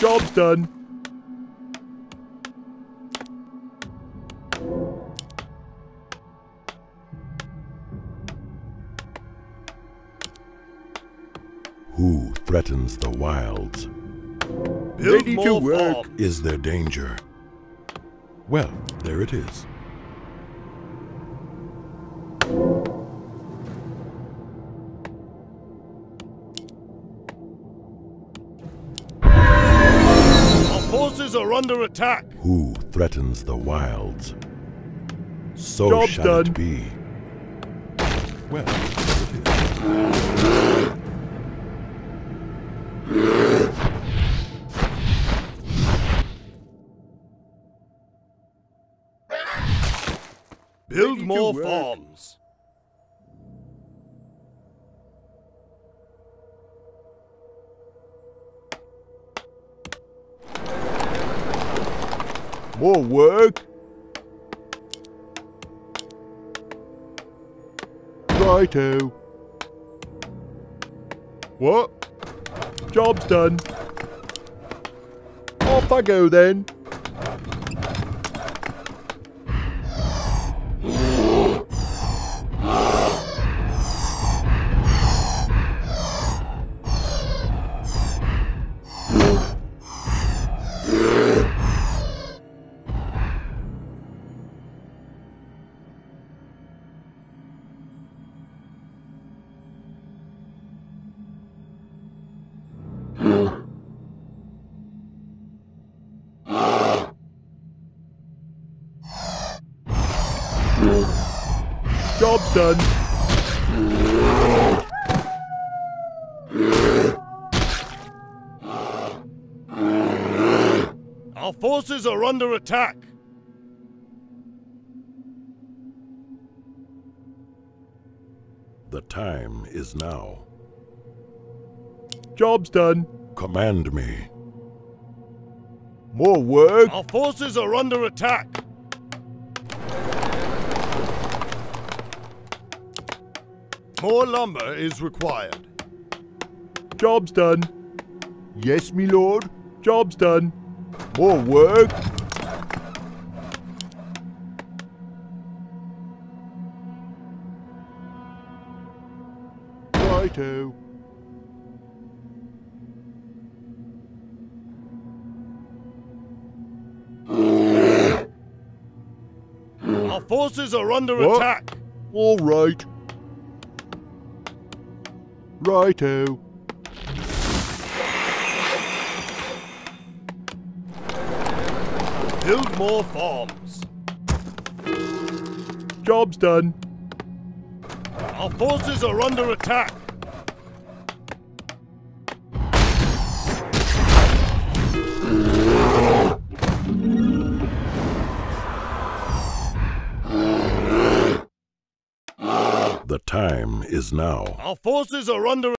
Job's done. Who threatens the wilds? Build Ready to work. farm. Is there danger? Well, there it is. Forces are under attack. Who threatens the wilds? So Job shall done. it be. Well, it is. Build Ready to more work. farms. More work. Righto. What? Job's done. Off I go then. Job's done. Our forces are under attack. The time is now. Job's done. Command me. More work. Our forces are under attack. More lumber is required. Job's done. Yes, me lord. Job's done. More work. Righto. Our forces are under What? attack. All right. Righto. Build more farms. Job's done. Our forces are under attack. The time is now. Our forces are under